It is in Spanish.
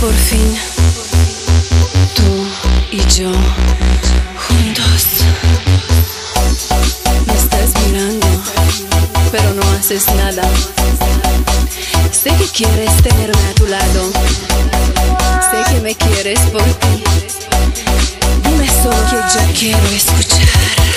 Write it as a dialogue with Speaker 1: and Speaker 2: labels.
Speaker 1: Por fin, tú y yo juntos. Me estás mirando, pero no haces nada. Sé que quieres tenerme a tu lado. Sé que me quieres por ti. Dime solo que yo quiero escuchar.